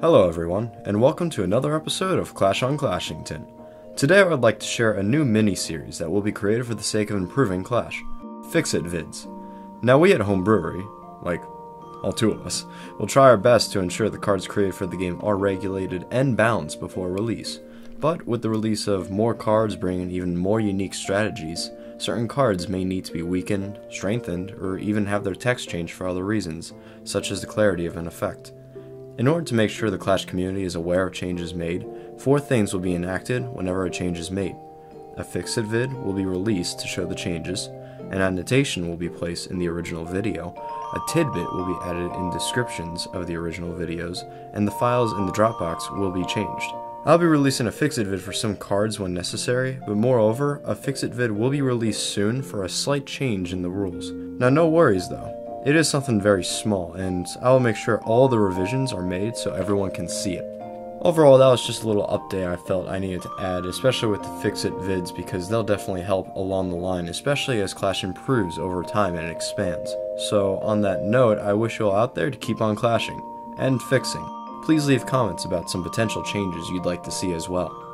Hello, everyone, and welcome to another episode of Clash on Clashington. Today, I would like to share a new mini series that will be created for the sake of improving Clash Fix It Vids. Now, we at Home Brewery, like all two of us, will try our best to ensure the cards created for the game are regulated and balanced before release. But with the release of more cards bringing even more unique strategies, certain cards may need to be weakened, strengthened, or even have their text changed for other reasons, such as the clarity of an effect. In order to make sure the Clash community is aware of changes made, four things will be enacted whenever a change is made. A fix-it vid will be released to show the changes, an annotation will be placed in the original video, a tidbit will be added in descriptions of the original videos, and the files in the Dropbox will be changed. I'll be releasing a fix-it vid for some cards when necessary, but moreover, a fix-it vid will be released soon for a slight change in the rules. Now no worries though, it is something very small, and I will make sure all the revisions are made so everyone can see it. Overall, that was just a little update I felt I needed to add, especially with the Fix-It vids, because they'll definitely help along the line, especially as Clash improves over time and expands. So, on that note, I wish you all out there to keep on clashing and fixing. Please leave comments about some potential changes you'd like to see as well.